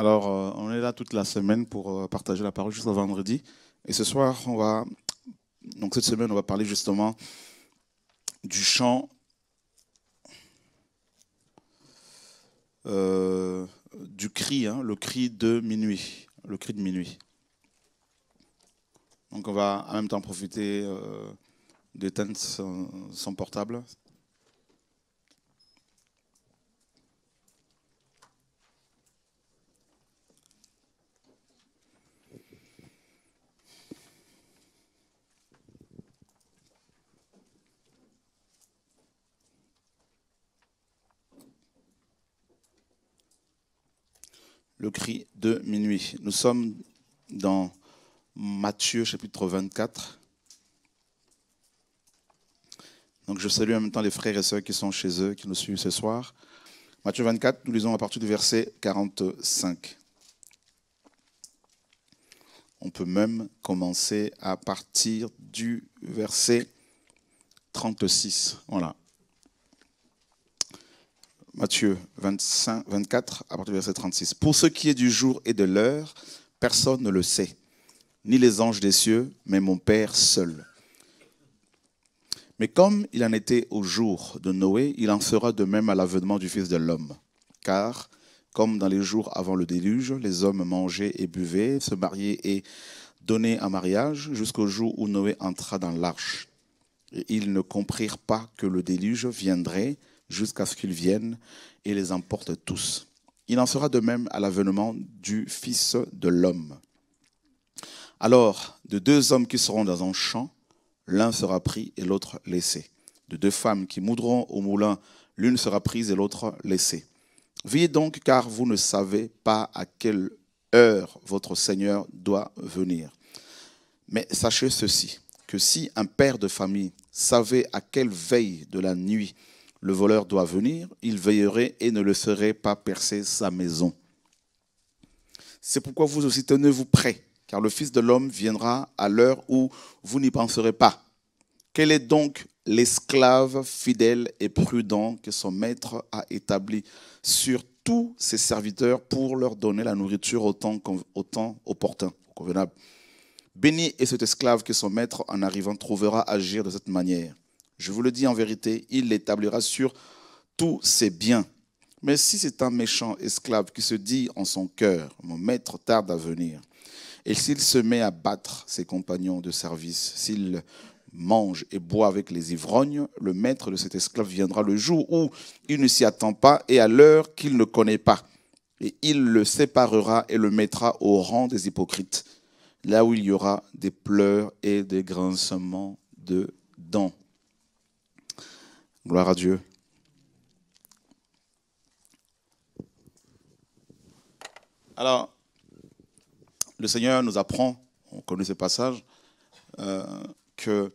Alors, euh, on est là toute la semaine pour euh, partager la parole jusqu'au vendredi. Et ce soir, on va, donc cette semaine, on va parler justement du chant euh, du cri, hein, le cri de minuit, le cri de minuit. Donc, on va en même temps profiter d'éteindre son, son portable. le cri de minuit. Nous sommes dans Matthieu chapitre 24. Donc je salue en même temps les frères et sœurs qui sont chez eux, qui nous suivent ce soir. Matthieu 24, nous lisons à partir du verset 45. On peut même commencer à partir du verset 36. Voilà. Matthieu 25, 24, à partir du verset 36. Pour ce qui est du jour et de l'heure, personne ne le sait, ni les anges des cieux, mais mon Père seul. Mais comme il en était au jour de Noé, il en sera de même à l'avènement du Fils de l'homme. Car, comme dans les jours avant le déluge, les hommes mangeaient et buvaient, se mariaient et donnaient en mariage, jusqu'au jour où Noé entra dans l'arche. Ils ne comprirent pas que le déluge viendrait jusqu'à ce qu'il vienne et les emporte tous. Il en sera de même à l'avènement du Fils de l'homme. Alors, de deux hommes qui seront dans un champ, l'un sera pris et l'autre laissé. De deux femmes qui moudront au moulin, l'une sera prise et l'autre laissée. Veillez donc, car vous ne savez pas à quelle heure votre Seigneur doit venir. Mais sachez ceci, que si un père de famille savait à quelle veille de la nuit le voleur doit venir, il veillerait et ne le ferait pas percer sa maison. C'est pourquoi vous aussi tenez-vous prêts, car le Fils de l'homme viendra à l'heure où vous n'y penserez pas. Quel est donc l'esclave fidèle et prudent que son maître a établi sur tous ses serviteurs pour leur donner la nourriture au temps, opportun, convenable? Béni est cet esclave que son maître, en arrivant, trouvera agir de cette manière. Je vous le dis en vérité, il l'établira sur tous ses biens. Mais si c'est un méchant esclave qui se dit en son cœur, mon maître tarde à venir, et s'il se met à battre ses compagnons de service, s'il mange et boit avec les ivrognes, le maître de cet esclave viendra le jour où il ne s'y attend pas et à l'heure qu'il ne connaît pas. Et il le séparera et le mettra au rang des hypocrites, là où il y aura des pleurs et des grincements de dents. Gloire à Dieu. Alors, le Seigneur nous apprend, on connaît ce passage, euh, que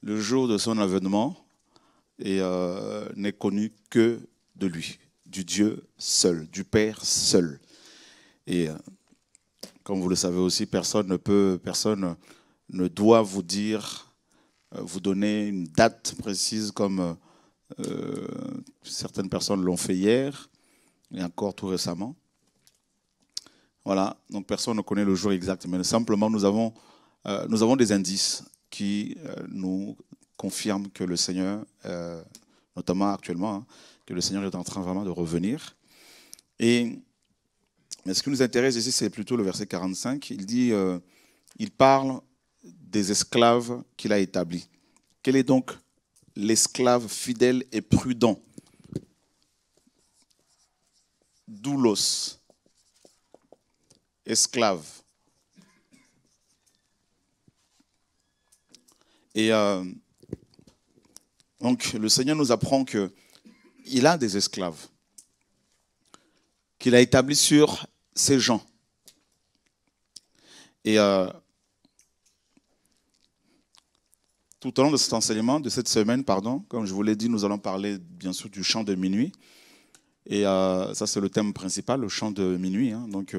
le jour de son avènement euh, n'est connu que de lui, du Dieu seul, du Père seul. Et euh, comme vous le savez aussi, personne ne peut, personne ne doit vous dire, vous donner une date précise comme certaines personnes l'ont fait hier et encore tout récemment. Voilà, donc personne ne connaît le jour exact, mais simplement nous avons, euh, des indices qui euh, nous confirment que le Seigneur, notamment actuellement, hein, que le Seigneur est en train vraiment de revenir. Et mais ce qui nous intéresse ici, c'est plutôt le verset 45. Il dit, il parle des esclaves qu'il a établis. Quel est donc l'esclave fidèle et prudent? Doulos, esclave. Et euh, donc le Seigneur nous apprend que il a des esclaves qu'il a établis sur ces gens. Et euh, tout au long de cet enseignement, de cette semaine, pardon, comme je vous l'ai dit, nous allons parler bien sûr du chant de minuit. Et euh, ça, c'est le thème principal, le chant de minuit. Hein. donc,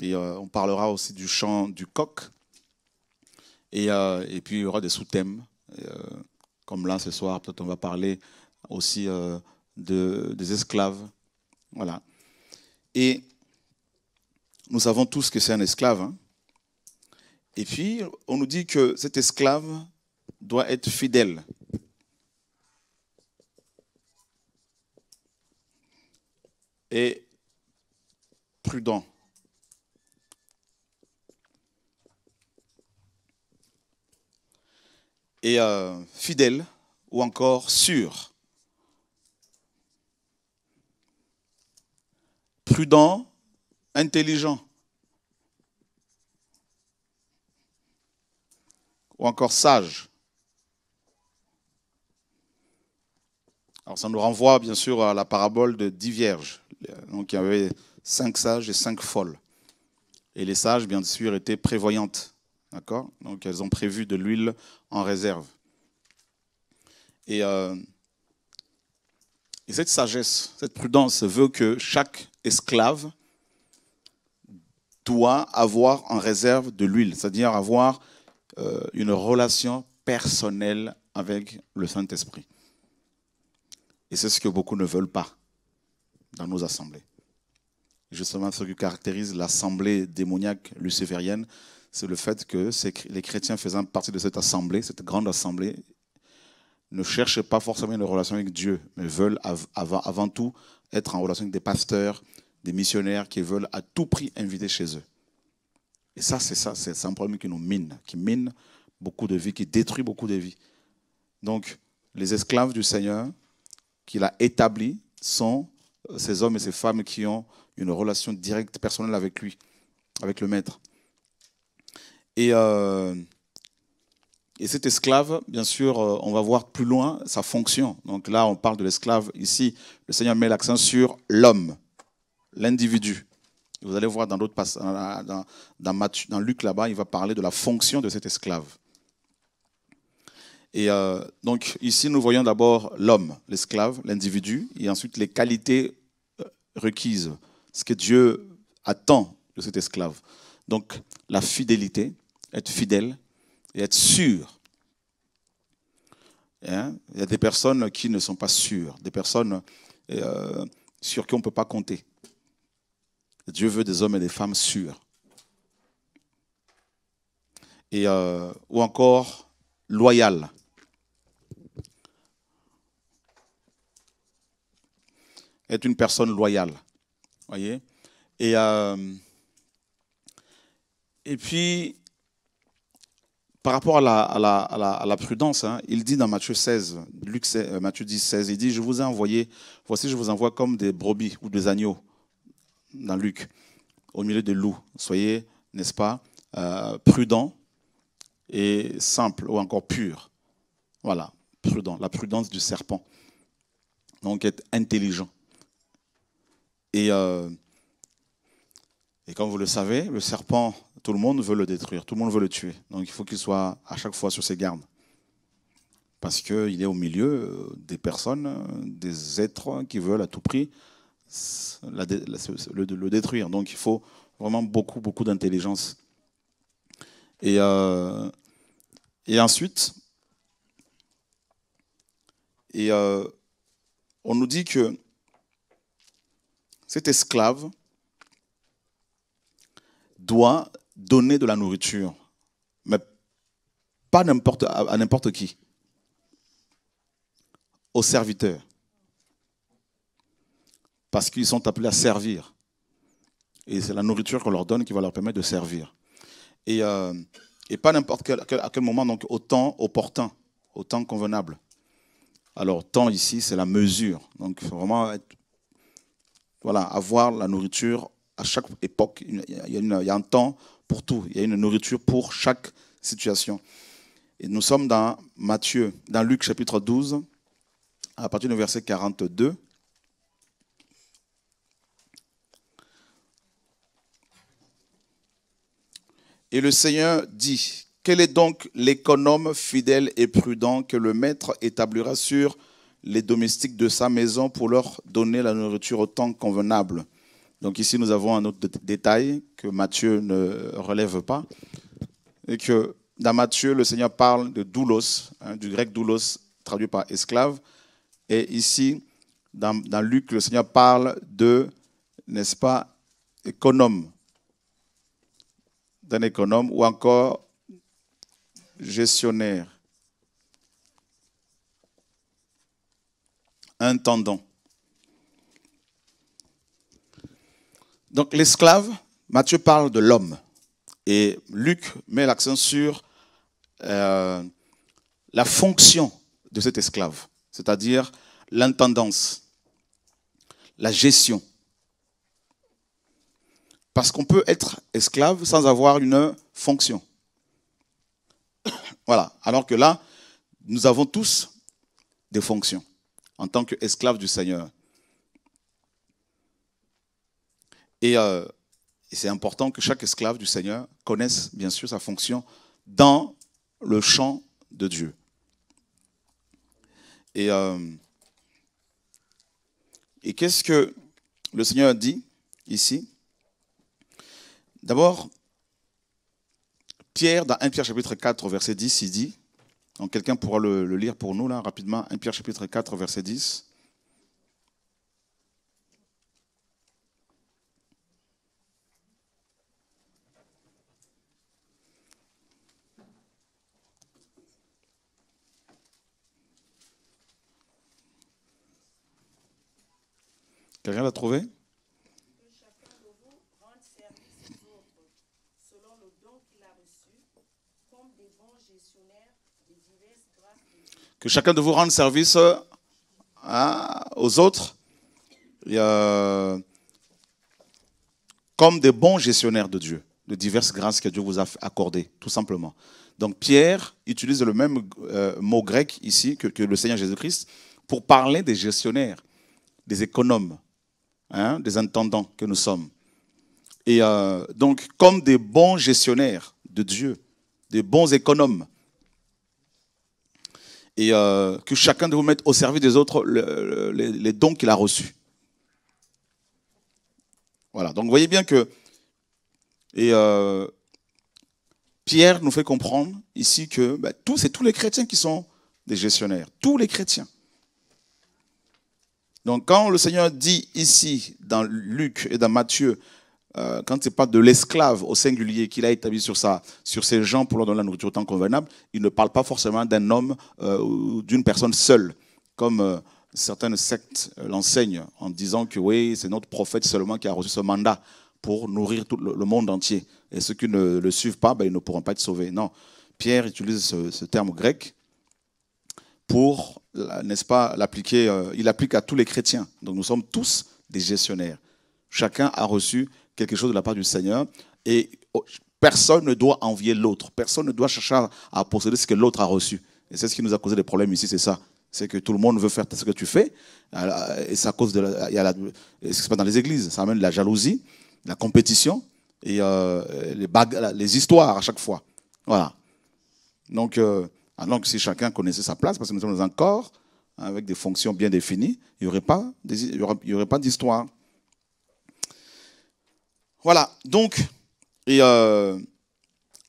et euh, on parlera aussi du chant du coq. Et, euh, puis il y aura des sous-thèmes. Euh, comme là ce soir, peut-être on va parler aussi de, des esclaves. Voilà. Et nous savons tous que c'est un esclave. hein. Et puis, on nous dit que cet esclave doit être fidèle. Et prudent. Et euh, fidèle ou encore sûr. Prudent, intelligent. Ou encore sage. Alors ça nous renvoie bien sûr à la parabole de dix vierges. Donc il y avait cinq sages et cinq folles. Et les sages, bien sûr, étaient prévoyantes. D'accord? Donc elles ont prévu de l'huile en réserve. Et, euh, et cette sagesse, cette prudence veut que chaque esclave doit avoir en réserve de l'huile, c'est-à-dire avoir euh, une relation personnelle avec le Saint-Esprit. Et c'est ce que beaucoup ne veulent pas dans nos assemblées. Justement, ce qui caractérise l'assemblée démoniaque luciférienne, c'est le fait que les chrétiens faisant partie de cette assemblée, cette grande assemblée, ne cherchent pas forcément une relation avec Dieu, mais veulent avant tout être en relation avec des pasteurs, des missionnaires qui veulent à tout prix inviter chez eux. Et ça, c'est ça, c'est un problème qui nous mine, qui mine beaucoup de vies, qui détruit beaucoup de vies. Donc, les esclaves du Seigneur qu'il a établis sont ces hommes et ces femmes qui ont une relation directe, personnelle avec lui, avec le maître. Et, euh, et cet esclave, bien sûr, euh, on va voir plus loin sa fonction. Donc là, on parle de l'esclave. Ici, le Seigneur met l'accent sur l'homme, l'individu. Vous allez voir dans d'autres passages, dans, Luc là-bas, il va parler de la fonction de cet esclave. Et euh, donc ici, nous voyons d'abord l'homme, l'esclave, l'individu, et ensuite les qualités requises, ce que Dieu attend de cet esclave. Donc la fidélité, être fidèle et être sûr. Hein? Il y a des personnes qui ne sont pas sûres, des personnes euh, sur qui on ne peut pas compter. Dieu veut des hommes et des femmes sûrs. Et, euh, ou encore loyal. Être une personne loyale. Voyez? Et, euh, et puis, par rapport à la, prudence, hein, il dit dans Matthieu 16, Luc, euh, Matthieu 10, 16, il dit, je vous ai envoyé, voici je vous envoie comme des brebis ou des agneaux, dans Luc, au milieu des loups. Soyez, n'est-ce pas, euh, prudents et simples, ou encore purs. Voilà, prudent, la prudence du serpent. Donc être intelligent. Et, euh, et comme vous le savez, le serpent, tout le monde veut le détruire, tout le monde veut le tuer. Donc il faut qu'il soit à chaque fois sur ses gardes. Parce qu'il est au milieu des personnes, des êtres qui veulent à tout prix le, détruire. Donc il faut vraiment beaucoup, beaucoup d'intelligence. Et, euh, ensuite, euh, on nous dit que cet esclave doit donner de la nourriture, mais pas n'importe, à n'importe qui, aux serviteurs. Parce qu'ils sont appelés à servir. Et c'est la nourriture qu'on leur donne qui va leur permettre de servir. Et, euh, pas n'importe quel, à quel moment, donc au temps opportun, au temps convenable. Alors, temps ici, c'est la mesure. Donc, il faut vraiment avoir la nourriture à chaque époque. Il y, a un temps pour tout. Il y a une nourriture pour chaque situation. Et nous sommes dans Matthieu, dans Luc chapitre 12, à partir du verset 42. Et le Seigneur dit, quel est donc l'économe fidèle et prudent que le maître établira sur les domestiques de sa maison pour leur donner la nourriture au temps convenable? Donc ici, nous avons un autre détail que Matthieu ne relève pas, et que dans Matthieu, le Seigneur parle de doulos, hein, du grec doulos, traduit par esclave. Et ici, dans, dans Luc, le Seigneur parle de, n'est-ce pas, économe, d'un économe ou encore gestionnaire, intendant. Donc l'esclave, Matthieu parle de l'homme et Luc met l'accent sur euh, la fonction de cet esclave, c'est-à-dire l'intendance, la gestion. Parce qu'on peut être esclave sans avoir une fonction. Voilà. Alors que là, nous avons tous des fonctions en tant qu'esclaves du Seigneur. Et, euh, et c'est important que chaque esclave du Seigneur connaisse bien sûr sa fonction dans le champ de Dieu. Et, euh, qu'est-ce que le Seigneur dit ici? D'abord, Pierre, dans 1 Pierre chapitre 4, verset 10, il dit, donc quelqu'un pourra le, le, lire pour nous là rapidement, 1 Pierre chapitre 4, verset 10. Quelqu'un l'a trouvé? Que chacun de vous rende service hein, aux autres. Comme des bons gestionnaires de Dieu, de diverses grâces que Dieu vous a accordées, tout simplement. Donc Pierre utilise le même euh, mot grec ici que le Seigneur Jésus-Christ pour parler des gestionnaires, des économes, hein, des intendants que nous sommes. Et euh, donc, comme des bons gestionnaires de Dieu, des bons économes, et euh, que chacun de vous mette au service des autres les, dons qu'il a reçus. Voilà, donc vous voyez bien que euh, Pierre nous fait comprendre ici que ben, tous, c'est tous les chrétiens qui sont des gestionnaires, tous les chrétiens. Donc quand le Seigneur dit ici, dans Luc et dans Matthieu, euh, quand il parle de l'esclave au singulier qu'il a établi sur, ça, sur ces gens pour leur donner la nourriture autant convenable, il ne parle pas forcément d'un homme euh, ou d'une personne seule, comme euh, certaines sectes l'enseignent en disant que oui, c'est notre prophète seulement qui a reçu ce mandat pour nourrir tout le, monde entier. Et ceux qui ne le suivent pas, ben, ils ne pourront pas être sauvés. Non, Pierre utilise ce, ce terme grec pour, n'est-ce pas, l'appliquer, il applique à tous les chrétiens. Donc nous sommes tous des gestionnaires. Chacun a reçu quelque chose de la part du Seigneur et oh, personne ne doit envier l'autre. Personne ne doit chercher à posséder ce que l'autre a reçu. Et c'est ce qui nous a causé des problèmes ici, c'est ça. C'est que tout le monde veut faire ce que tu fais. Et ça cause de il y a ce qui se dans les églises. Ça amène de la jalousie, la compétition et euh, les, histoires à chaque fois. Voilà. Donc, euh, alors que si chacun connaissait sa place, parce que nous sommes dans un corps avec des fonctions bien définies, il n'y aurait pas d'histoire. Voilà, donc, euh,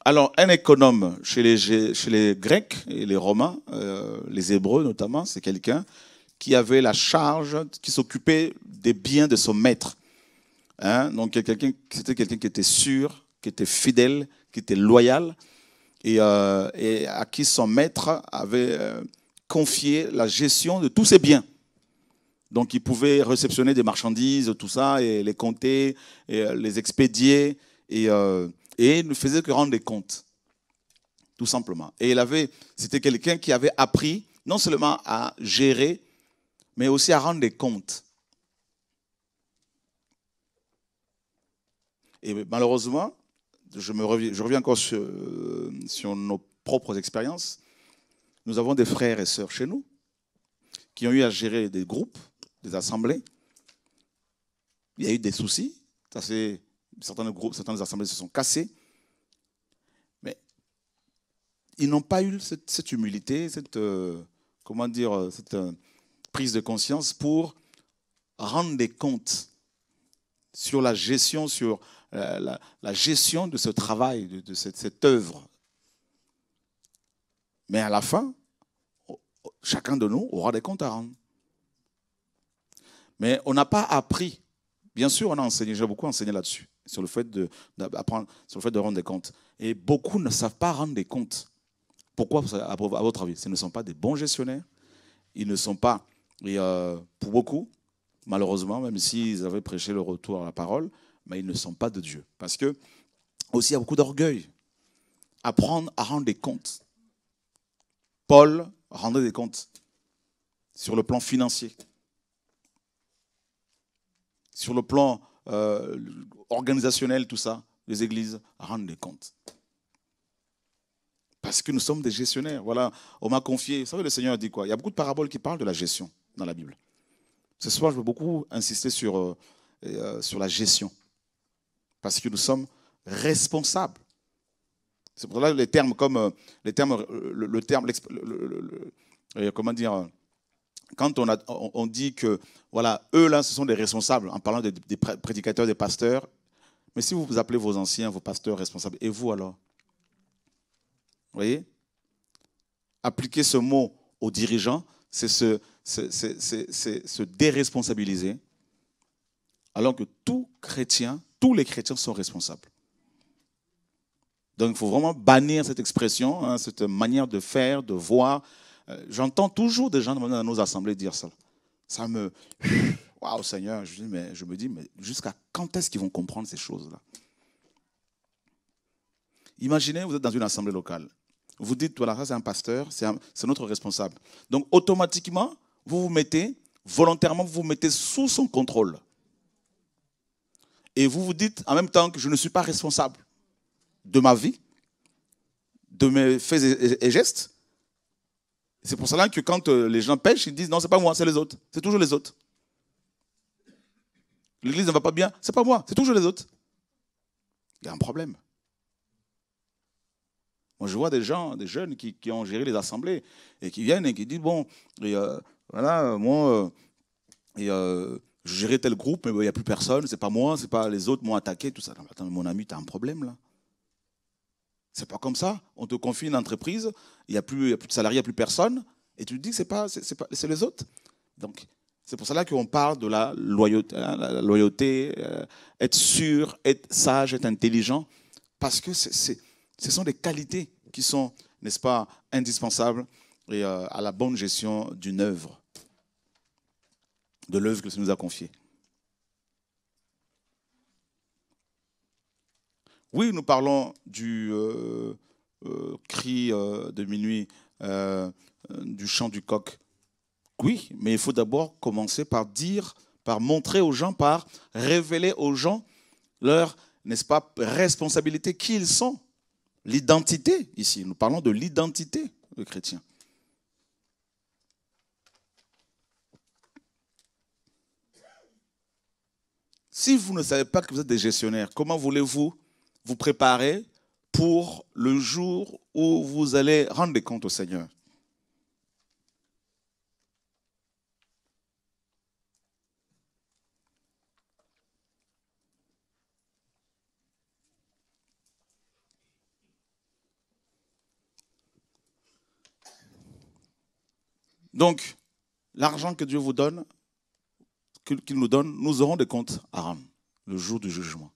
alors un économe chez les, Grecs et les Romains, euh, les Hébreux notamment, c'est quelqu'un qui avait la charge, qui s'occupait des biens de son maître. Hein? Donc c'était quelqu'un qui était sûr, qui était fidèle, qui était loyal, et, euh, et à qui son maître avait confié la gestion de tous ses biens. Donc, ils pouvaient réceptionner des marchandises, tout ça, et les compter, et euh, les expédier, et, euh, et ne faisait que rendre des comptes, tout simplement. Et il avait, c'était quelqu'un qui avait appris non seulement à gérer, mais aussi à rendre des comptes. Et malheureusement, je, reviens, encore sur, nos propres expériences. Nous avons des frères et sœurs chez nous qui ont eu à gérer des groupes des assemblées. Il y a eu des soucis. certains groupes, certaines assemblées se sont cassées. Mais ils n'ont pas eu cette, humilité, cette, euh, cette euh, prise de conscience pour rendre des comptes sur la gestion, sur la, gestion de ce travail, de, cette, cette, œuvre. Mais à la fin, chacun de nous aura des comptes à rendre. Mais on n'a pas appris. Bien sûr, on a enseigné, j'ai beaucoup enseigné là-dessus, sur le fait de, d'apprendre, sur le fait de rendre des comptes. Et beaucoup ne savent pas rendre des comptes. Pourquoi, à votre avis Ce ne sont pas des bons gestionnaires. Ils ne sont pas, et euh, pour beaucoup, malheureusement, même s'ils avaient prêché le retour à la parole, mais ils ne sont pas de Dieu. Parce que, aussi, il y a beaucoup d'orgueil. Apprendre à rendre des comptes. Paul rendait des comptes sur le plan financier, sur le plan euh, organisationnel, tout ça. Les églises rendent des comptes. Parce que nous sommes des gestionnaires. Voilà, on m'a confié. Vous savez, le Seigneur dit quoi? Il y a beaucoup de paraboles qui parlent de la gestion dans la Bible. Ce soir, je veux beaucoup insister sur, euh, euh, sur la gestion. Parce que nous sommes responsables. C'est pour cela que les termes comme euh, les termes, le, terme, comment dire, quand on, on, dit que voilà, eux là, ce sont des responsables, en parlant des, prédicateurs, des pasteurs. Mais si vous appelez vos anciens, vos pasteurs responsables, et vous alors? Vous voyez? Appliquer ce mot aux dirigeants, c'est se déresponsabiliser, alors que tout chrétien, tous les chrétiens sont responsables. Donc il faut vraiment bannir cette expression, hein, cette manière de faire, de voir. Euh, j'entends toujours des gens dans nos assemblées dire ça. Ça me... Waouh Seigneur, je, mais, je me dis, mais jusqu'à quand est-ce qu'ils vont comprendre ces choses-là? Imaginez, vous êtes dans une assemblée locale. Vous dites, voilà, ça c'est un pasteur, c'est notre responsable. Donc automatiquement, vous vous mettez, volontairement, vous vous mettez sous son contrôle. Et vous vous dites en même temps que je ne suis pas responsable de ma vie, de mes faits et gestes. C'est pour cela que quand euh, les gens pêchent, ils disent non, c'est pas moi, c'est les autres. C'est toujours les autres. L'église ne va pas bien, c'est pas moi, c'est toujours les autres. Il y a un problème je vois des gens, des jeunes qui, ont géré les assemblées et qui viennent et qui disent Bon, euh, voilà, moi, euh, et, euh, je gérais tel groupe, mais il n'y a plus personne, c'est pas moi, c'est pas les autres m'ont attaqué, tout ça. attends, mon ami, tu as un problème là. C'est pas comme ça. On te confie une entreprise, il n'y a, plus, de salariés, il n'y a plus personne, et tu te dis que c'est pas, c'est, pas, les autres. Donc, c'est pour cela qu'on parle de la loyauté, hein, loyauté être sûr, être sage, être intelligent, parce que ce sont des qualités qui sont, n'est-ce pas, indispensables euh, à la bonne gestion d'une œuvre, de l'œuvre que Dieu nous a confiée. Oui, nous parlons du euh, euh, cri de minuit, du chant du coq. Oui, mais il faut d'abord commencer par dire, par montrer aux gens, par révéler aux gens leur, n'est-ce pas, responsabilité, qui ils sont. L'identité, ici, nous parlons de l'identité des chrétien. Si vous ne savez pas que vous êtes des gestionnaires, comment voulez-vous vous préparer pour le jour où vous allez rendre des comptes au Seigneur? Donc, l'argent que Dieu vous donne, qu'il nous donne, nous aurons des comptes à rendre le jour du jugement.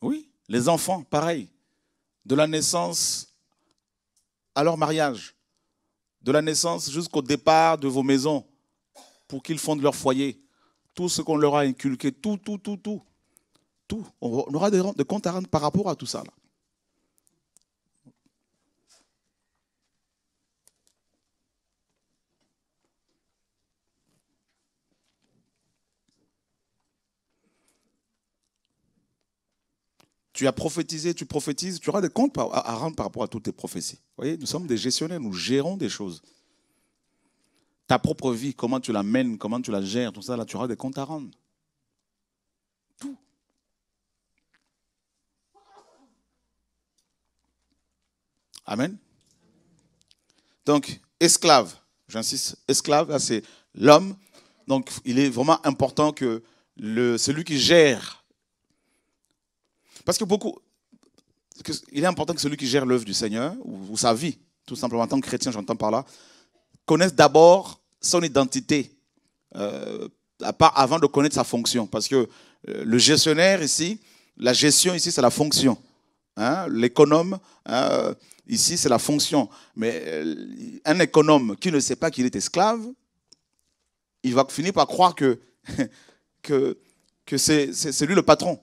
Oui, les enfants, pareil. De la naissance à leur mariage, de la naissance jusqu'au départ de vos maisons, pour qu'ils fondent leur foyer. Tout ce qu'on leur a inculqué, tout, tout, tout, tout. Tout. On aura des comptes à rendre par rapport à tout ça. Là. Tu as prophétisé, tu prophétises, tu auras des comptes à, rendre par rapport à toutes tes prophéties. Vous voyez, nous sommes des gestionnaires, nous gérons des choses. Ta propre vie, comment tu la mènes, comment tu la gères, tout ça, là, tu auras des comptes à rendre. Tout. Amen. Donc, esclave, j'insiste, esclave, c'est l'homme. Donc, il est vraiment important que le, celui qui gère parce que beaucoup, il est important que celui qui gère l'œuvre du Seigneur, ou, sa vie, tout simplement, en tant que chrétien, j'entends par là, connaisse d'abord son identité euh, avant de connaître sa fonction. Parce que euh, le gestionnaire ici, la gestion ici, c'est la fonction. Hein. L'économe, hein, ici, c'est la fonction. Mais euh, un économe qui ne sait pas qu'il est esclave, il va finir par croire que c'est lui le patron.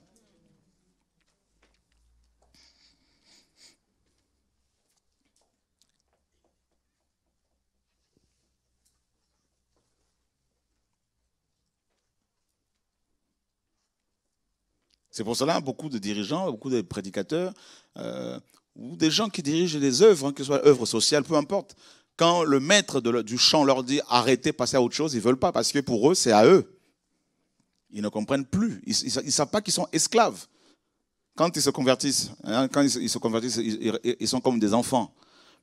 C'est pour cela beaucoup de dirigeants, beaucoup de prédicateurs, euh, ou des gens qui dirigent des œuvres, hein, que ce soit œuvres sociales, peu importe, quand le maître du chant leur dit arrêtez, passez à autre chose, ils ne veulent pas, parce que pour eux, c'est à eux. Ils ne comprennent plus. Ils ne savent pas qu'ils sont esclaves. Quand ils se convertissent, hein, quand ils, se convertissent, ils, sont comme des enfants.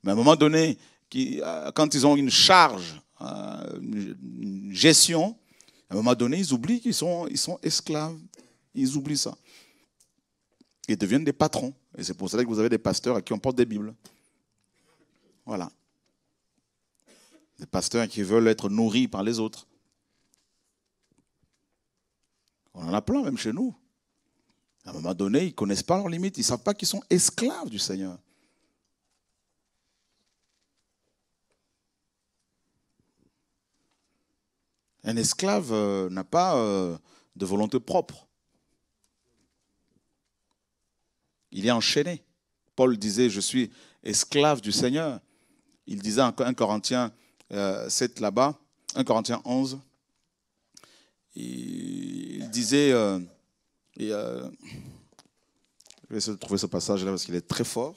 Mais à un moment donné, euh, quand ils ont une charge, euh, une gestion, à un moment donné, ils oublient qu'ils sont, ils sont esclaves. Ils oublient ça ils deviennent des patrons. Et c'est pour cela que vous avez des pasteurs à qui on porte des Bibles. Voilà. Des pasteurs qui veulent être nourris par les autres. On en a plein, même chez nous. À un moment donné, ils ne connaissent pas leurs limites. Ils ne savent pas qu'ils sont esclaves du Seigneur. Un esclave euh, n'a pas euh, de volonté propre. Il est enchaîné. Paul disait, je suis esclave du Seigneur. Il disait en 1 Corinthiens 7 euh, là-bas, 1 Corinthiens 11, il disait, euh, euh, je vais essayer de trouver ce passage-là parce qu'il est très fort.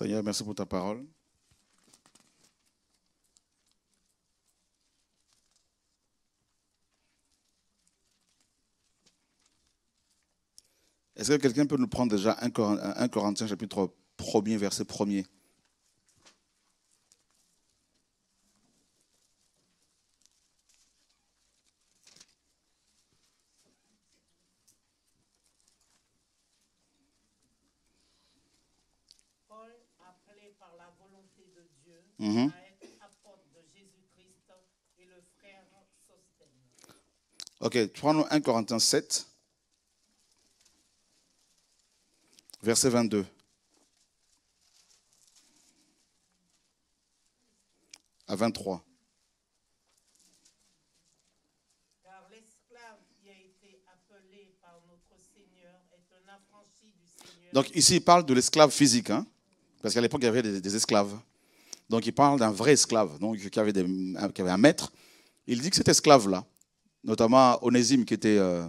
Seigneur, merci pour ta parole. Est-ce que quelqu'un peut nous prendre déjà 1 Corinthiens chapitre 1er, verset 1er Mhm. Ok, prenons 1 Corinthiens 7, verset 22. à 23. Car l'esclave qui a été appelé par notre Seigneur est un affranchi du Seigneur. Donc ici, il parle de l'esclave physique, hein, parce qu'à l'époque, il y avait des esclaves. Donc il parle d'un vrai esclave, donc qui avait, qui avait un maître. Il dit que cet esclave-là, notamment Onésime qui était euh,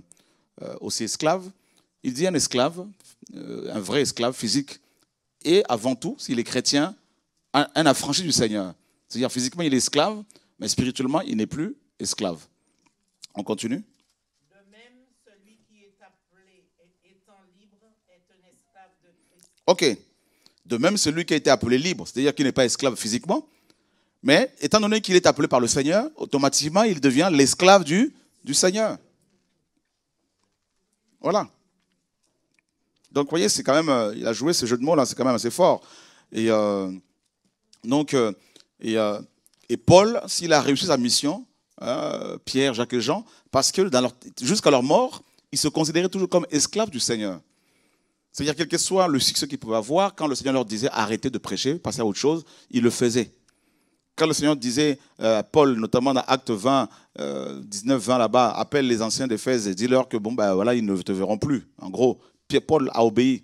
euh, aussi esclave, il dit un esclave, euh, un vrai esclave physique, et avant tout, s'il est chrétien, un, affranchi du Seigneur. C'est-à-dire physiquement il est esclave, mais spirituellement il n'est plus esclave. On continue De même, celui qui est appelé étant libre est un esclave de Christ. Ok. De même, celui qui a été appelé libre, c'est-à-dire qu'il n'est pas esclave physiquement, mais étant donné qu'il est appelé par le Seigneur, automatiquement, il devient l'esclave du, Seigneur. Voilà. Donc, vous voyez, c'est quand même, euh, il a joué ce jeu de mots-là, c'est quand même assez fort. Et euh, donc, euh, et, et, Paul, s'il a réussi sa mission, Pierre, Jacques et Jean, parce que jusqu'à leur mort, ils se considéraient toujours comme esclaves du Seigneur. C'est-à-dire, quel que soit le succès qu'ils pouvaient avoir, quand le Seigneur leur disait arrêtez de prêcher, passez à autre chose, ils le faisaient. Quand le Seigneur disait, euh, Paul, notamment dans Acte 20, 19, 20 là-bas, appelle les anciens d'Éphèse et dis-leur que bon, ben voilà, ils ne te verront plus. En gros, Paul a obéi.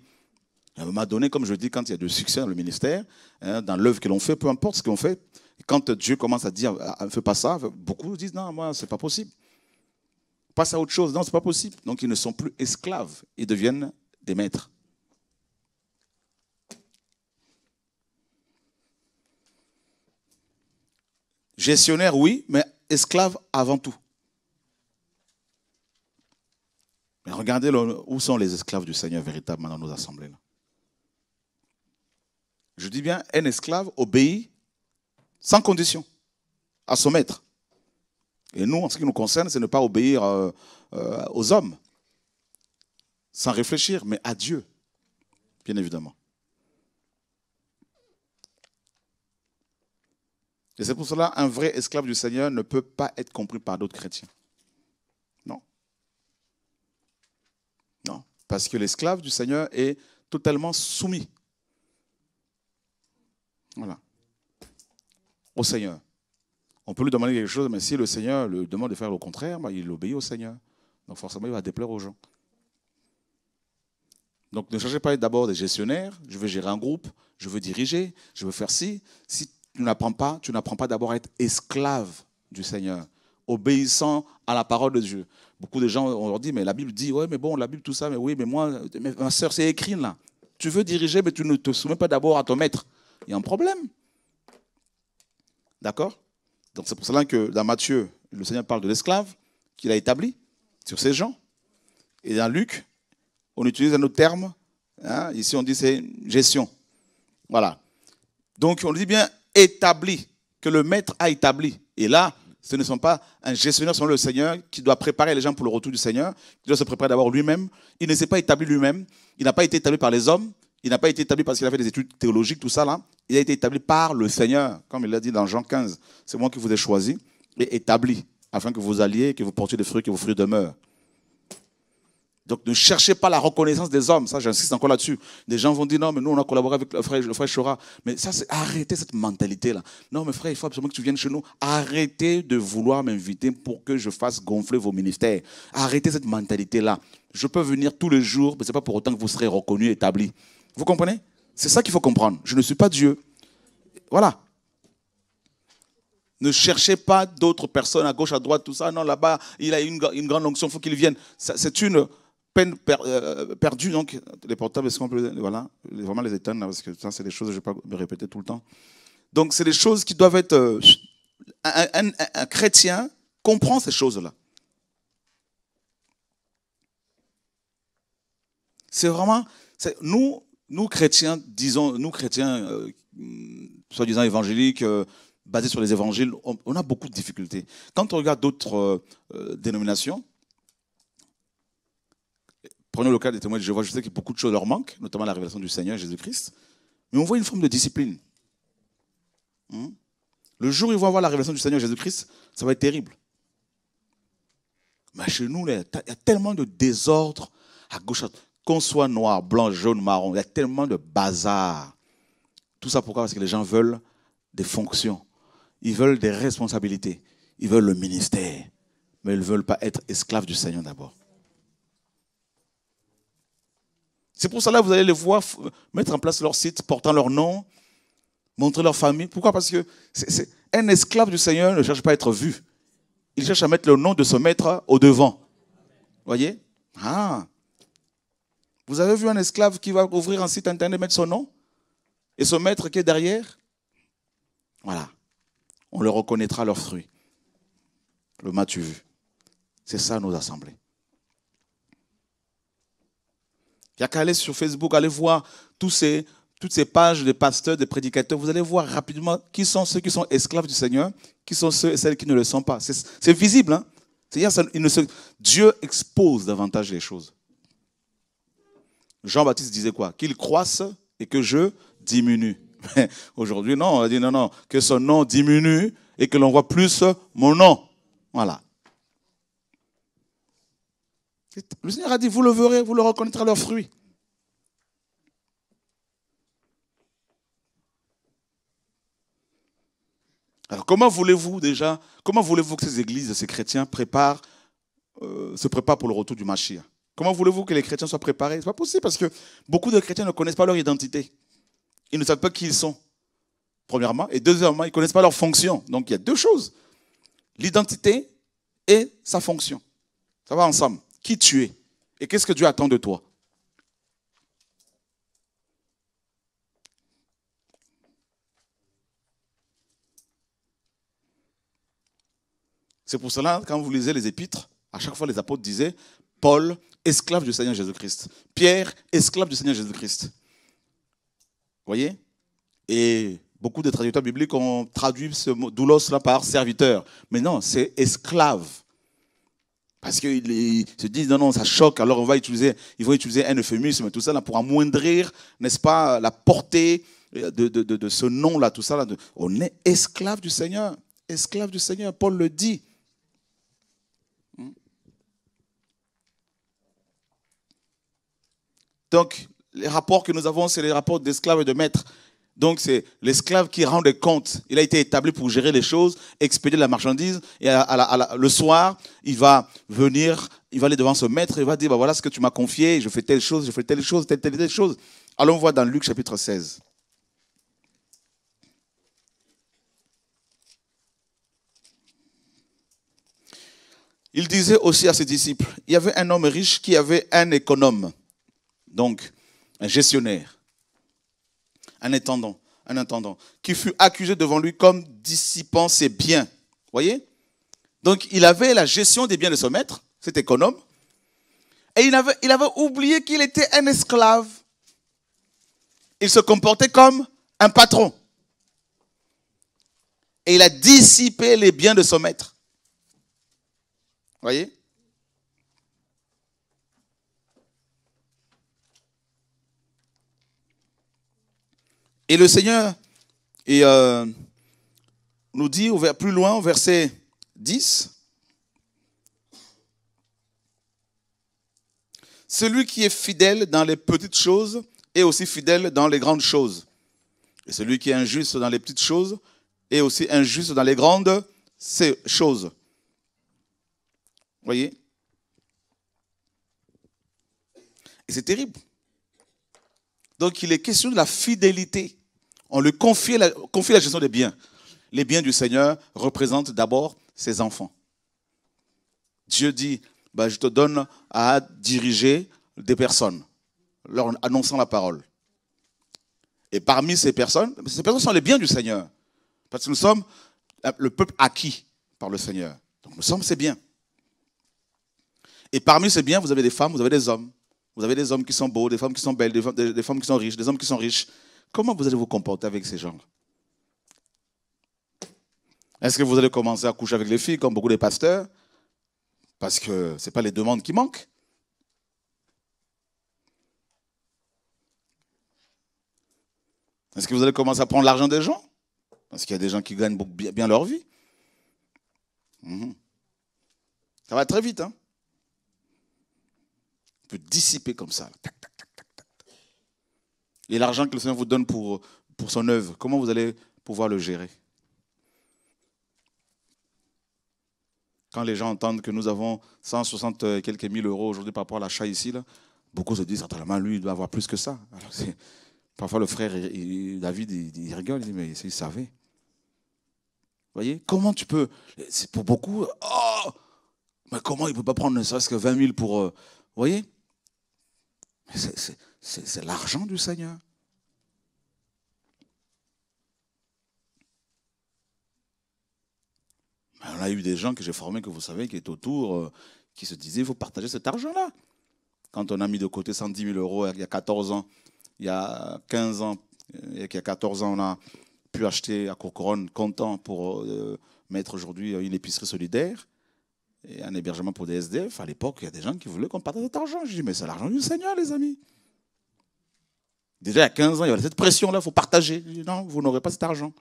À un moment donné, comme je dis, quand il y a du succès dans le ministère, hein, dans l'œuvre que l'on fait, peu importe ce qu'on fait, quand Dieu commence à dire, ah, fais pas ça, beaucoup disent, non, moi, c'est pas possible. Passe à autre chose, non, c'est pas possible. Donc, ils ne sont plus esclaves, ils deviennent des maîtres. Gestionnaire, oui, mais esclave avant tout. Mais regardez où sont les esclaves du Seigneur véritablement dans nos assemblées. Je dis bien, un esclave obéit sans condition à son maître. Et nous, en ce qui nous concerne, c'est ne pas obéir euh, euh, aux hommes, sans réfléchir, mais à Dieu, bien évidemment. Et c'est pour cela un vrai esclave du Seigneur ne peut pas être compris par d'autres chrétiens. Non. Non. Parce que l'esclave du Seigneur est totalement soumis. Voilà. Au Seigneur. On peut lui demander quelque chose, mais si le Seigneur lui demande de faire le contraire, bah, il obéit au Seigneur. Donc forcément, il va déplaire aux gens. Donc ne cherchez pas d'abord des gestionnaires. Je veux gérer un groupe, je veux diriger, je veux faire ci. Si tu n'apprends pas, tu n'apprends pas d'abord à être esclave du Seigneur, obéissant à la parole de Dieu. Beaucoup de gens, on leur dit, mais la Bible dit, ouais, mais bon, la Bible, tout ça, mais oui, mais moi, ma soeur, c'est écrit là. Tu veux diriger, mais tu ne te soumets pas d'abord à ton maître. Il y a un problème. D'accord? Donc c'est pour cela que dans Matthieu, le Seigneur parle de l'esclave qu'il a établi sur ces gens. Et dans Luc, on utilise un autre terme. Hein, ici, on dit c'est gestion. Voilà. Donc on dit bien établi, que le maître a établi. Et là, ce ne sont pas un gestionnaire selon le Seigneur qui doit préparer les gens pour le retour du Seigneur, qui doit se préparer d'abord lui-même. Il ne s'est pas établi lui-même. Il n'a pas été établi par les hommes. Il n'a pas été établi parce qu'il a fait des études théologiques, tout ça là. Il a été établi par le Seigneur, comme il l'a dit dans Jean 15. C'est moi qui vous ai choisi et établi afin que vous alliez, que vous portiez des fruits, que vos fruits demeurent. Donc ne cherchez pas la reconnaissance des hommes. Ça, j'insiste encore là-dessus. Des gens vont dire non, mais nous, on a collaboré avec le frère, Chora. Mais ça, c'est arrêtez cette mentalité-là. Non, mais frère, il faut absolument que tu viennes chez nous. Arrêtez de vouloir m'inviter pour que je fasse gonfler vos ministères. Arrêtez cette mentalité-là. Je peux venir tous les jours, mais ce n'est pas pour autant que vous serez reconnu, établi. Vous comprenez? C'est ça qu'il faut comprendre. Je ne suis pas Dieu. Voilà. Ne cherchez pas d'autres personnes à gauche, à droite, tout ça. Non, là-bas, il a une, une grande onction, il faut qu'il vienne. C'est une peine euh. Donc, les portables, est-ce qu'on peut voilà, vraiment les éteindre Parce que ça, c'est des choses, je ne vais pas me répéter tout le temps. Donc, c'est des choses qui doivent être. Euh, un, chrétien comprend ces choses-là. C'est vraiment. Nous, nous chrétiens, disons, nous chrétiens, euh, soi-disant évangéliques, euh, basés sur les évangiles, on, a beaucoup de difficultés. Quand on regarde d'autres dénominations, prenons le cas des témoins de Jéhovah, je sais que beaucoup de choses leur manquent, notamment la révélation du Seigneur Jésus-Christ, mais on voit une forme de discipline. Hmm? Le jour où ils vont avoir la révélation du Seigneur Jésus-Christ, ça va être terrible. Mais chez nous, il y a tellement de désordre à gauche, qu'on soit noir, blanc, jaune, marron, il y a tellement de bazar. Tout ça pourquoi? Parce que les gens veulent des fonctions. Ils veulent des responsabilités. Ils veulent le ministère. Mais ils ne veulent pas être esclaves du Seigneur d'abord. C'est pour cela que vous allez les voir mettre en place leur site portant leur nom, montrer leur famille. Pourquoi? Parce que un esclave du Seigneur ne cherche pas à être vu. Il cherche à mettre le nom de son maître au devant. Voyez? Ah vous avez vu un esclave qui va ouvrir un site internet, mettre son nom? Et son maître qui est derrière? Voilà. On le reconnaîtra leurs fruits. Le m'as-tu vu? C'est ça nos assemblées. Il n'y a qu'à aller sur Facebook, aller voir ces, toutes ces pages de pasteurs, de prédicateurs. Vous allez voir rapidement qui sont ceux qui sont esclaves du Seigneur, qui sont ceux et celles qui ne le sont pas. C'est visible. Hein? Dieu expose davantage les choses. Jean-Baptiste disait quoi? Qu'il croisse et que je diminue. Aujourd'hui, non, on a dit non, non, que son nom diminue et que l'on voit plus mon nom. Voilà. Le Seigneur a dit, vous le verrez, vous le reconnaîtrez leurs fruits. Alors comment voulez-vous déjà, comment voulez-vous que ces églises, ces chrétiens euh, se préparent pour le retour du Mashiach? Comment voulez-vous que les chrétiens soient préparés? Ce n'est pas possible parce que beaucoup de chrétiens ne connaissent pas leur identité. Ils ne savent pas qui ils sont, premièrement. Et deuxièmement, ils ne connaissent pas leur fonction. Donc il y a deux choses. L'identité et sa fonction. Ça va ensemble. Qui tu es et qu'est-ce que Dieu attend de toi C'est pour cela, quand vous lisez les épîtres, à chaque fois les apôtres disaient, Paul, esclave du Seigneur Jésus-Christ. Pierre, esclave du Seigneur Jésus-Christ. Voyez? Et beaucoup de traducteurs bibliques ont traduit ce mot doulos là par serviteur. Mais non, c'est esclave. Parce qu'ils se disent, non, non, ça choque, alors on va utiliser, ils vont utiliser un euphémisme, tout ça là, pour amoindrir, n'est-ce pas, la portée de, de, de, de ce nom-là, tout ça là. On est esclave du Seigneur. Esclave du Seigneur, Paul le dit. Donc, les rapports que nous avons, c'est les rapports d'esclaves et de maîtres. Donc, c'est l'esclave qui rend des comptes. Il a été établi pour gérer les choses, expédier la marchandise. Et le soir, il va venir, il va aller devant ce maître, il va dire, bah, voilà ce que tu m'as confié, je fais telle chose, je fais telle chose, telle, telle, telle chose. Allons voir dans Luc chapitre 16. Il disait aussi à ses disciples, il y avait un homme riche qui avait un économe, donc un gestionnaire, un intendant, un intendant, qui fut accusé devant lui comme dissipant ses biens. Voyez? Donc il avait la gestion des biens de son maître, cet économe, et il avait, oublié qu'il était un esclave. Il se comportait comme un patron. Et il a dissipé les biens de son maître. Voyez? Et le Seigneur euh, nous dit plus loin, au verset 10, Celui qui est fidèle dans les petites choses est aussi fidèle dans les grandes choses. Et celui qui est injuste dans les petites choses est aussi injuste dans les grandes choses voyez? Et c'est terrible. Donc il est question de la fidélité. On lui confie la, gestion des biens. Les biens du Seigneur représentent d'abord ses enfants. Dieu dit, bah, je te donne à diriger des personnes, leur annonçant la parole. Et parmi ces personnes, ces personnes sont les biens du Seigneur. Parce que nous sommes le peuple acquis par le Seigneur. Donc nous sommes ses biens. Et parmi ces biens, vous avez des femmes, vous avez des hommes. Vous avez des hommes qui sont beaux, des femmes qui sont belles, des femmes, qui sont riches, des hommes qui sont riches. Comment vous allez vous comporter avec ces gens? Est-ce que vous allez commencer à coucher avec les filles comme beaucoup de pasteurs Parce que ce n'est pas les demandes qui manquent? Est-ce que vous allez commencer à prendre l'argent des gens? Parce qu'il y a des gens qui gagnent bien leur vie. Mhm. Ça va très vite, hein? Peut dissiper comme ça. Et l'argent que le Seigneur vous donne pour, pour son œuvre, comment vous allez pouvoir le gérer? Quand les gens entendent que nous avons 160 et quelques mille euros aujourd'hui par rapport à l'achat ici, là, beaucoup se disent, attends, lui, il doit avoir plus que ça. parfois, le frère David, il, rigole, il dit, mais il savait. Vous voyez? Comment tu peux C'est pour beaucoup, oh Mais comment il ne peut pas prendre ne serait-ce que 20 000 pour. Euh, vous voyez? C'est l'argent du Seigneur. on a eu des gens que j'ai formés, que vous savez, qui étaient autour, euh, qui se disaient, il faut partager cet argent-là. Quand on a mis de côté 110 000 euros il y a 14 ans, il y a 15 ans, il y a 14 ans, on a pu acheter à Courcouronne, content pour euh, mettre aujourd'hui une épicerie solidaire et un hébergement pour des SDF. À l'époque, il y a des gens qui voulaient qu'on partage cet argent. Je dis, mais c'est l'argent du Seigneur, les amis. Déjà, il y a 15 ans, il y avait cette pression-là, il faut partager. Non, vous n'aurez pas cet argent.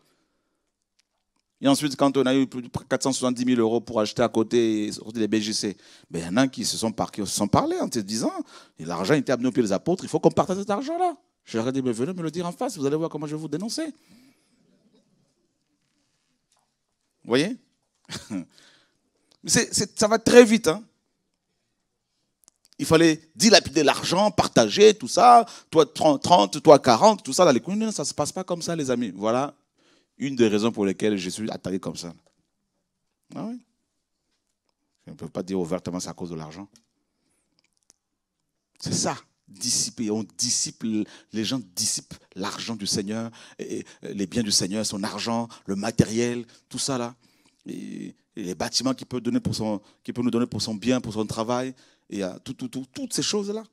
Et ensuite, quand on a eu plus de 470 000 euros pour acheter à côté les BGC, ben, il y en a qui se sont, par, sont parlé en se disant l'argent était amené au pied des apôtres, il faut qu'on partage cet argent-là. Je leur ai dit mais venez me le dire en face, vous allez voir comment je vais vous dénoncer. Vous voyez? Ça va très vite. Hein. Il fallait dilapider l'argent, partager tout ça. Toi 30, toi 40, tout ça dans les communes. Ça ne se passe pas comme ça, les amis. Voilà une des raisons pour lesquelles je suis attaqué comme ça. Ah oui. Je ne peux pas dire ouvertement c'est à cause de l'argent. C'est ça, dissiper. On dissipe, les gens dissipent l'argent du Seigneur, les biens du Seigneur, son argent, le matériel, tout ça là. Et les bâtiments qu'il peut, son, peut nous donner pour son bien, pour son travail, et tout, tout, tout, toutes ces choses-là.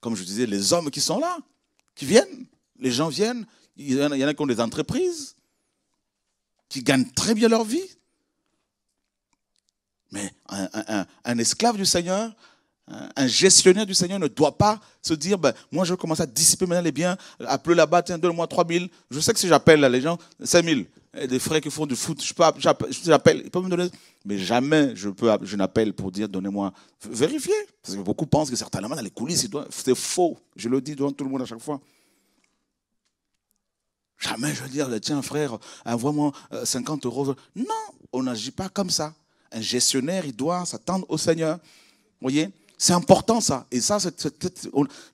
Comme je disais, les hommes qui sont là, qui viennent, Les gens viennent, il y en a, il y a qui ont des entreprises, qui gagnent très bien leur vie. Mais un, esclave du Seigneur, un gestionnaire du Seigneur ne doit pas se dire, ben, moi je vais commencer à dissiper maintenant les biens, appeler là-bas, tiens, donne-moi 3 000. Je sais que si j'appelle les gens, 5 000. Et des frères qui font du foot, je peux, app- j'appelle, ils peuvent me donner. Mais jamais je, peux, je n'appelle pour dire, donnez-moi. Vérifiez. Parce que beaucoup pensent que certainement dans les coulisses, c'est faux. Je le dis devant tout le monde à chaque fois. Jamais je vais dire, tiens frère, envoie-moi euh, 50 euros. Non, on n'agit pas comme ça. Un gestionnaire, il doit s'attendre au Seigneur. Vous voyez? C'est important ça. Et ça, c'est,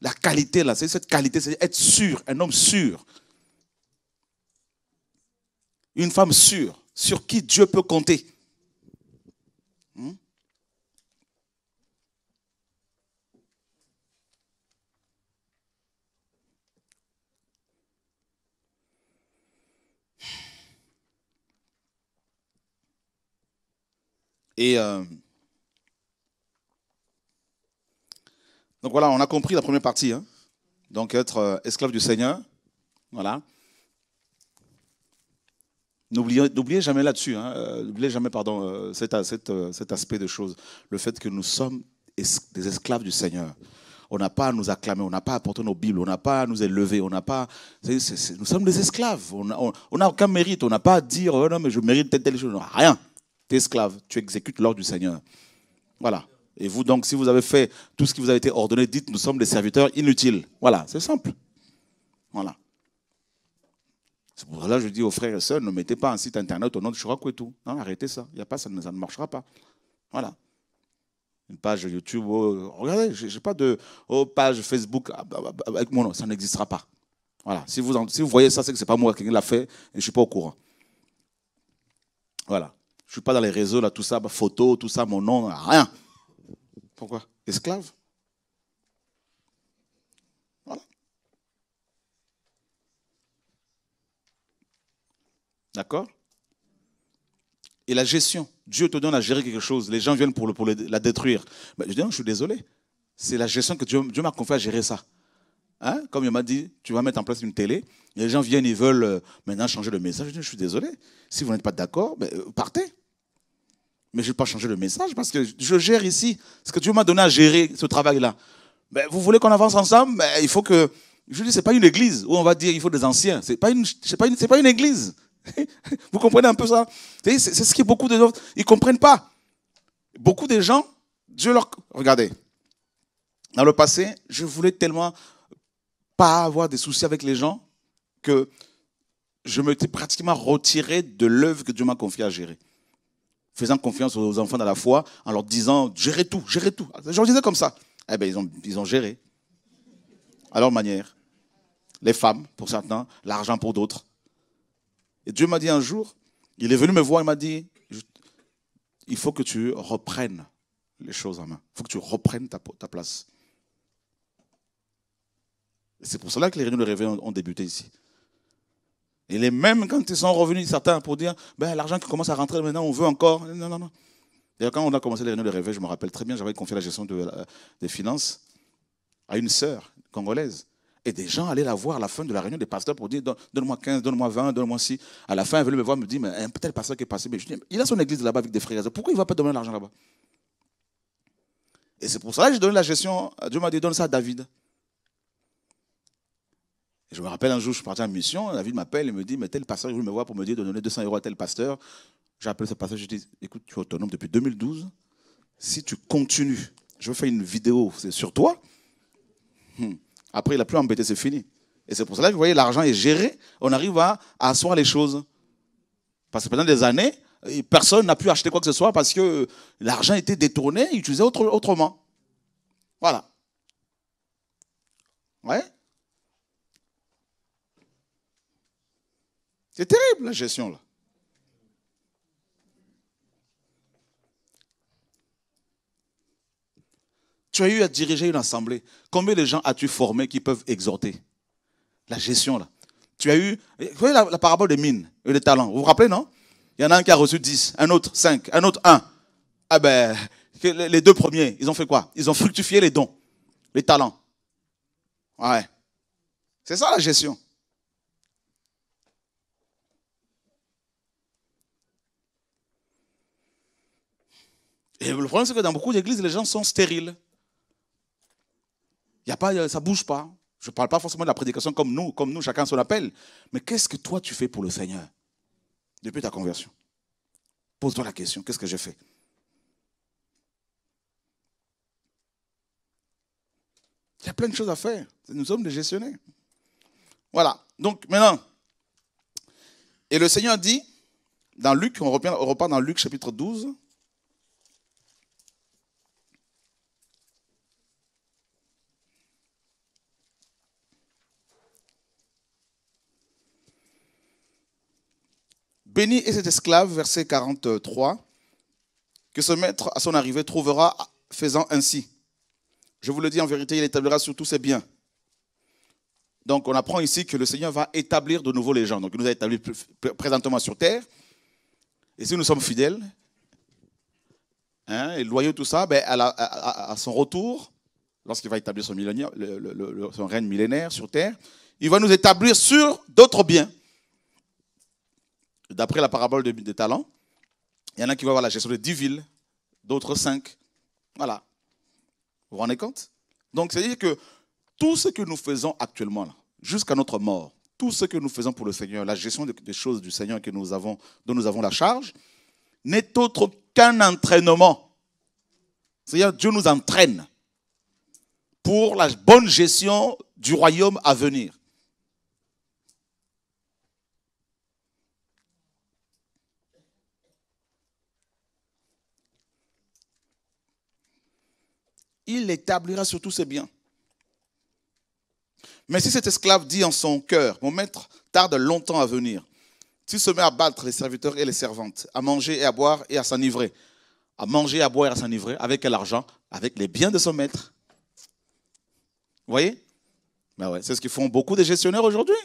la qualité là, c'est cette qualité, c'est être sûr, un homme sûr. Une femme sûre, sur qui Dieu peut compter. Hmm? Et euh, donc voilà, on a compris la première partie. hein. Donc être euh, esclave du Seigneur. Voilà. N'oubliez jamais là-dessus, hein, euh, n'oubliez jamais pardon, euh, euh, cet aspect de choses, le fait que nous sommes es- des esclaves du Seigneur. On n'a pas à nous acclamer, on n'a pas à porter nos Bibles, on n'a pas à nous élever, on n'a pas. nous sommes des esclaves. On n'a aucun mérite, on n'a pas à dire oh non mais je mérite telle telle chose. Rien. Tu es esclave, tu exécutes l'ordre du Seigneur. Voilà. Et vous donc, si vous avez fait tout ce qui vous a été ordonné, dites nous sommes des serviteurs inutiles. Voilà, c'est simple. Voilà. C'est je dis aux frères et sœurs, ne mettez pas un site internet au nom de Shuraku et tout. Non, arrêtez ça. Y a pas, ça ne, marchera pas. Voilà. Une page YouTube, oh, regardez, je n'ai pas de oh, page Facebook ah, bah, bah, bah, avec mon nom, ça n'existera pas. Voilà. Si vous, si vous voyez ça, c'est que ce n'est pas moi, quelqu'un l'a fait et je ne suis pas au courant. Voilà. Je ne suis pas dans les réseaux, là, tout ça, bah, photo, tout ça, mon nom, rien. Pourquoi? Esclave? D'accord? Et la gestion. Dieu te donne à gérer quelque chose. Les gens viennent pour, le- pour la détruire. Ben, je dis non, je suis désolé. C'est la gestion que Dieu, Dieu m'a confié à gérer ça. Hein? Comme il m'a dit, tu vas mettre en place une télé. Les gens viennent, ils veulent euh, maintenant changer le message. Je dis, je suis désolé. Si vous n'êtes pas d'accord, ben, euh, partez. Mais je ne vais pas changer le message parce que je gère ici ce que Dieu m'a donné à gérer ce travail-là. Ben, vous voulez qu'on avance ensemble? Ben, Il faut que. Je dis, ce n'est pas une église où on va dire il faut des anciens. Ce n'est pas, pas, pas une église. vous comprenez un peu ça? C'est ce que beaucoup de gens. Ils ne comprennent pas. Beaucoup de gens, Dieu leur. Regardez. Dans le passé, je voulais tellement pas avoir des soucis avec les gens que je m'étais pratiquement retiré de l'œuvre que Dieu m'a confiée à gérer faisant confiance aux enfants dans la foi, en leur disant gérez tout, gérez tout. Je leur disais comme ça. Eh bien, ils ont, ils ont géré. À leur manière. Les femmes, pour certains, l'argent pour d'autres. Et Dieu m'a dit un jour, il est venu me voir, il m'a dit il faut que tu reprennes les choses en main. Il faut que tu reprennes ta, place. C'est pour cela que les réunions de réveil ont, débuté ici. Et les mêmes, quand ils sont revenus, certains, pour dire, ben, l'argent qui commence à rentrer maintenant, on veut encore. Non, non, non. Et quand on a commencé les réunions de réveil, je me rappelle très bien, j'avais confié la gestion la- des finances à une sœur congolaise. Et des gens allaient la voir à la fin de la réunion des pasteurs pour dire, Donne- donne-moi 15, donne-moi 20, donne-moi 6. À la fin, elle venait me voir, me dit, mais un tel pasteur qui est passé, mais je dis, il a son église là-bas avec des frères. Pourquoi il ne va pas donner l'argent là-bas? Et c'est pour ça que j'ai donné la gestion. Dieu m'a dit, donne ça à David. Je me rappelle un jour, je suis parti en mission, David m'appelle et me dit, mais tel pasteur, veut me voir pour me dire de donner 200 euros à tel pasteur. J'ai appelé ce pasteur, je dis, écoute, tu es autonome depuis 2012. Si tu continues, je vais faire une vidéo, c'est sur toi. Hmm. Après, il n'a plus embêté, c'est fini. Et c'est pour cela que vous voyez, l'argent est géré, on arrive à, asseoir les choses. Parce que pendant des années, et personne n'a pu acheter quoi que ce soit parce que l'argent était détourné, utilisé autre- autrement. Voilà. Ouais. C'est terrible la gestion là. Tu as eu à diriger une assemblée. Combien de gens as-tu formés qui peuvent exhorter? La gestion, là. Tu as eu. Vous voyez la, la parabole des mines et des talents. Vous vous rappelez, non? Il y en a un qui a reçu 10, un autre 5, un autre 1. Ah ben, les deux premiers, ils ont fait quoi? Ils ont fructifié les dons, les talents. Ouais. C'est ça la gestion. Et le problème, c'est que dans beaucoup d'églises, les gens sont stériles. Y a pas, ça ne bouge pas. Je ne parle pas forcément de la prédication comme nous, comme nous, chacun son appel. Mais qu'est-ce que toi tu fais pour le Seigneur depuis ta conversion? Pose-toi la question, qu'est-ce que j'ai fait Il y a plein de choses à faire. Nous sommes des gestionnaires. Voilà. Donc maintenant, et le Seigneur dit, dans Luc, on repart dans Luc chapitre 12, Béni est cet esclave, verset 43, que ce maître, à son arrivée, trouvera faisant ainsi. Je vous le dis en vérité, il établira sur tous ses biens. Donc on apprend ici que le Seigneur va établir de nouveau les gens. Donc il nous a établis présentement sur terre. Et si nous sommes fidèles, hein, et loyaux, tout ça, ben, à, son retour, lorsqu'il va établir son, son règne millénaire sur terre, il va nous établir sur d'autres biens d'après la parabole des talents, il y en a qui vont avoir la gestion de 10 villes, d'autres 5. Voilà. Vous vous rendez compte? Donc, c'est-à-dire que tout ce que nous faisons actuellement, jusqu'à notre mort, tout ce que nous faisons pour le Seigneur, la gestion des choses du Seigneur que nous avons, dont nous avons la charge, n'est autre qu'un entraînement. C'est-à-dire Dieu nous entraîne pour la bonne gestion du royaume à venir. Il établira sur tous ses biens. Mais si cet esclave dit en son cœur, mon maître tarde longtemps à venir, s'il se met à battre les serviteurs et les servantes, à manger et à boire et à s'enivrer, à manger, à boire et à s'enivrer, avec quel argent Avec les biens de son maître. Vous voyez? Ben ouais, C'est ce qu'ils font beaucoup de gestionnaires aujourd'hui.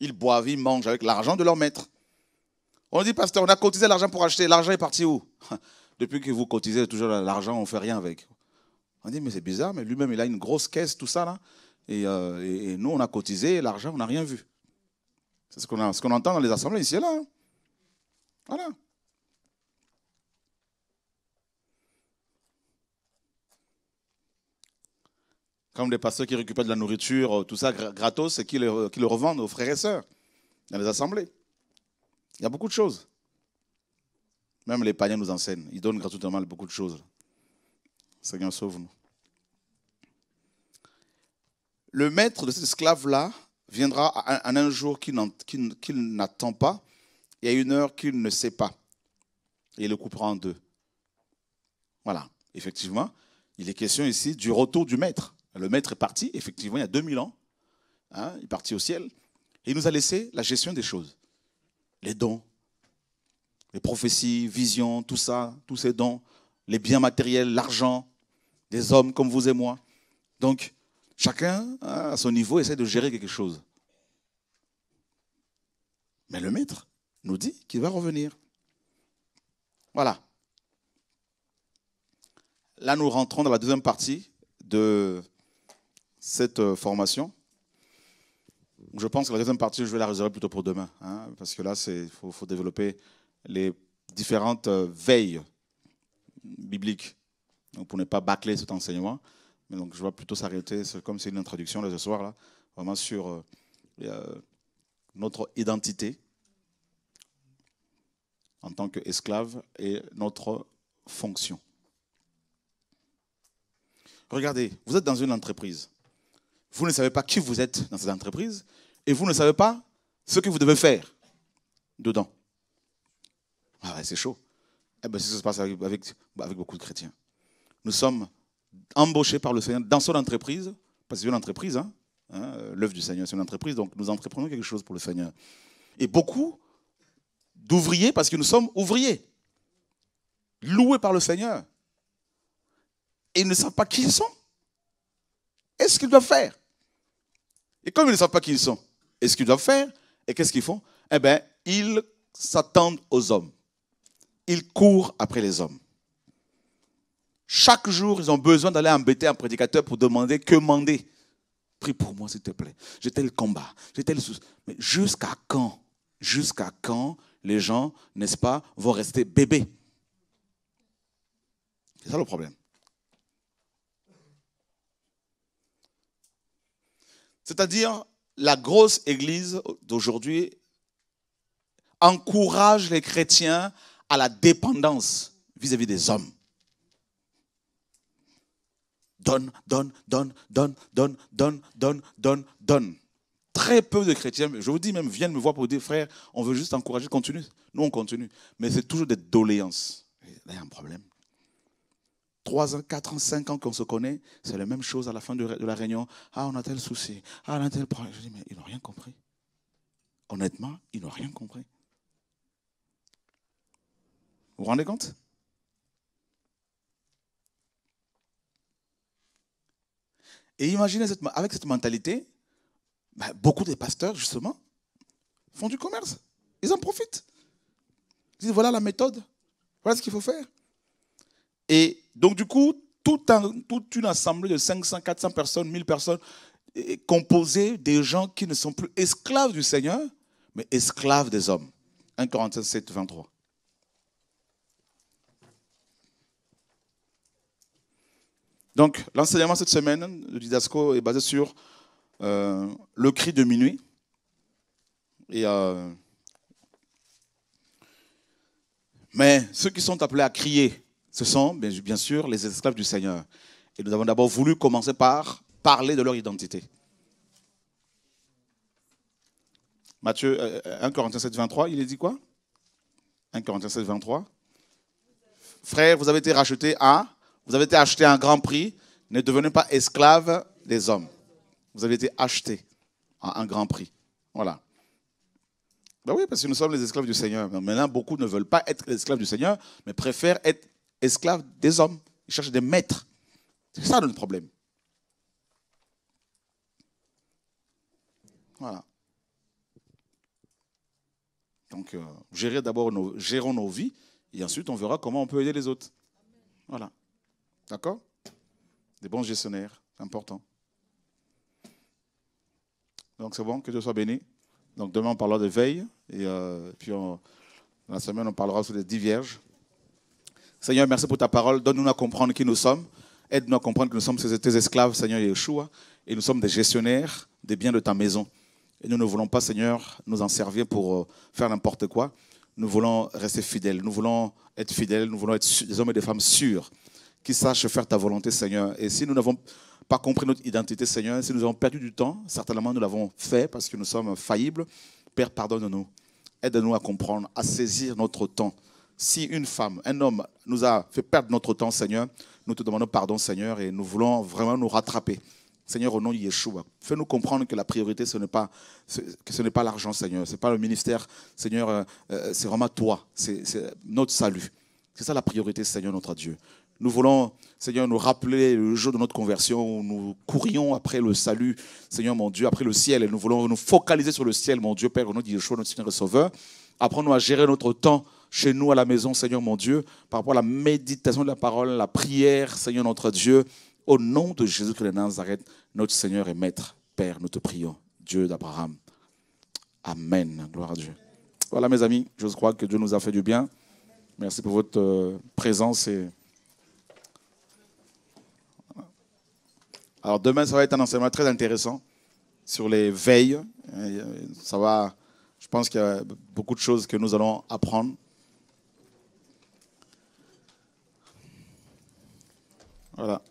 Ils boivent, ils mangent avec l'argent de leur maître. On dit, pasteur, on a cotisé l'argent pour acheter. L'argent est parti où? Depuis que vous cotisez toujours l'argent, on ne fait rien avec. On dit, mais c'est bizarre, mais lui-même, il a une grosse caisse, tout ça, là. Et, euh, nous, on a cotisé, l'argent, on n'a rien vu. C'est ce qu'on entend dans les assemblées ici et là. Hein. Voilà. Comme les pasteurs qui récupèrent de la nourriture, tout ça gratos, et qui le, qui le revendent aux frères et sœurs dans les assemblées. Il y a beaucoup de choses. Même les païens nous enseignent. Ils donnent gratuitement beaucoup de choses. Seigneur, sauve-nous. Le maître de cet esclave-là viendra en un jour qu'il n'attend pas et à une heure qu'il ne sait pas. Et il le coupera en deux. Voilà. Effectivement, il est question ici du retour du maître. Le maître est parti, effectivement, il y a 2000 ans. Hein, il est parti au ciel. Et il nous a laissé la gestion des choses. Les dons, les prophéties, visions, tout ça, tous ces dons, les biens matériels, l'argent, des hommes comme vous et moi. Donc, chacun, à son niveau, essaie de gérer quelque chose. Mais le maître nous dit qu'il va revenir. Voilà. Là, nous rentrons dans la deuxième partie de cette euh, formation. Je pense que la deuxième partie, je vais la réserver plutôt pour demain, hein, parce que là, il faut, développer les différentes euh, veilles bibliques donc pour ne pas bâcler cet enseignement. Mais donc je vais plutôt s'arrêter, comme c'est une introduction là, ce soir, là, vraiment sur euh, euh, notre identité en tant qu'esclave et notre fonction. Regardez, vous êtes dans une entreprise. Vous ne savez pas qui vous êtes dans cette entreprise et vous ne savez pas ce que vous devez faire dedans. Ah c'est chaud. Eh bien, ça se passe avec, avec, beaucoup de chrétiens. Nous sommes embauchés par le Seigneur dans son entreprise, parce que c'est une entreprise, hein, hein l'œuvre du Seigneur, c'est une entreprise, donc nous entreprenons quelque chose pour le Seigneur. Et beaucoup d'ouvriers, parce que nous sommes ouvriers, loués par le Seigneur. Et ils ne savent pas qui ils sont. Est-ce qu'ils doivent faire? Et comme ils ne savent pas qui ils sont, est-ce qu'ils doivent faire? Et qu'est-ce qu'ils font? Eh bien, ils s'attendent aux hommes ils courent après les hommes. Chaque jour, ils ont besoin d'aller embêter un prédicateur pour demander que demander. Prie pour moi, s'il te plaît. J'ai tel combat, j'ai tel souci. Mais jusqu'à quand Jusqu'à quand les gens, n'est-ce pas, vont rester bébés? C'est ça le problème. C'est-à-dire, la grosse église d'aujourd'hui encourage les chrétiens à la dépendance vis-à-vis des hommes. Donne, donne, donne, donne, donne, donne, donne, donne, donne. Très peu de chrétiens, je vous dis même, viennent me voir pour dire, frère, on veut juste encourager, continue. Nous, on continue. Mais c'est toujours des doléances. là, il y a un problème. Trois ans, quatre ans, cinq ans qu'on se connaît, c'est la même chose à la fin de la réunion. Ah, on a tel souci. Ah, on a tel problème. Je dis, mais ils n'ont rien compris. Honnêtement, ils n'ont rien compris. Vous vous rendez compte? Et imaginez avec cette mentalité, ben, beaucoup des pasteurs, justement, font du commerce. Ils en profitent. Ils disent, voilà la méthode, voilà ce qu'il faut faire. Et donc, du coup, toute une assemblée de 500, 400 personnes, 1000 personnes, composée des gens qui ne sont plus esclaves du Seigneur, mais esclaves des hommes. 1 Corinthiens 7, 23. Donc, l'enseignement cette semaine le Didasco est basé sur euh, le cri de minuit. Euh, mais ceux qui sont appelés à crier, ce sont bien sûr les esclaves du Seigneur. Et nous avons d'abord voulu commencer par parler de leur identité. Matthieu 1 euh, Corinthiens 7, 23, il est dit quoi? 1 Corinthiens 7, 23. Frères, vous avez été rachetés à vous avez été acheté à un grand prix. Ne devenez pas esclave des hommes. Vous avez été acheté à un grand prix. Voilà. Ben oui, parce que nous sommes les esclaves du Seigneur. Maintenant, beaucoup ne veulent pas être esclaves du Seigneur, mais préfèrent être esclaves des hommes. Ils cherchent des maîtres. C'est ça notre problème. Voilà. Donc, euh, d'abord nos, gérons nos vies, et ensuite on verra comment on peut aider les autres. Voilà. D'accord? Des bons gestionnaires, c'est important. Donc c'est bon, que Dieu soit béni. Donc demain on parlera de veille, et euh, puis la semaine on parlera sur les dix vierges. Seigneur, merci pour ta parole. Donne-nous à comprendre qui nous sommes. Aide-nous à comprendre que nous sommes tes esclaves, Seigneur Yeshua, et nous sommes des gestionnaires des biens de ta maison. Et nous ne voulons pas, Seigneur, nous en servir pour euh, faire n'importe quoi. Nous voulons rester fidèles. Nous voulons être fidèles. Nous voulons être des hommes et des femmes sûrs qui sache faire ta volonté, Seigneur. Et si nous n'avons pas compris notre identité, Seigneur, si nous avons perdu du temps, certainement nous l'avons fait parce que nous sommes faillibles. Père, pardonne-nous. Aide-nous à comprendre, à saisir notre temps. Si une femme, un homme nous a fait perdre notre temps, Seigneur, nous te demandons pardon, Seigneur, et nous voulons vraiment nous rattraper. Seigneur, au nom de Yeshua, fais-nous comprendre que la priorité, ce n'est pas, que ce pas l'argent, Seigneur. Ce n'est pas le ministère, Seigneur, euh, euh, c'est vraiment toi. C'est notre salut. C'est ça la priorité, Seigneur, notre Dieu. Nous voulons, Seigneur, nous rappeler le jour de notre conversion où nous courions après le salut, Seigneur mon Dieu, après le ciel. Et nous voulons nous focaliser sur le ciel, mon Dieu, Père, au nom de Yeshua, notre Seigneur et Sauveur. Apprends-nous à gérer notre temps chez nous à la maison, Seigneur mon Dieu, par rapport à la méditation de la parole, la prière, Seigneur notre Dieu. Au nom de Jésus-Christ de Nazareth, notre Seigneur et Maître, Père, nous te prions, Dieu d'Abraham. Amen. Gloire à Dieu. Voilà, mes amis, je crois que Dieu nous a fait du bien. Merci pour votre euh, présence et Alors demain, ça va être un enseignement très intéressant sur les veilles. Ça va, je pense qu'il y a beaucoup de choses que nous allons apprendre. Voilà.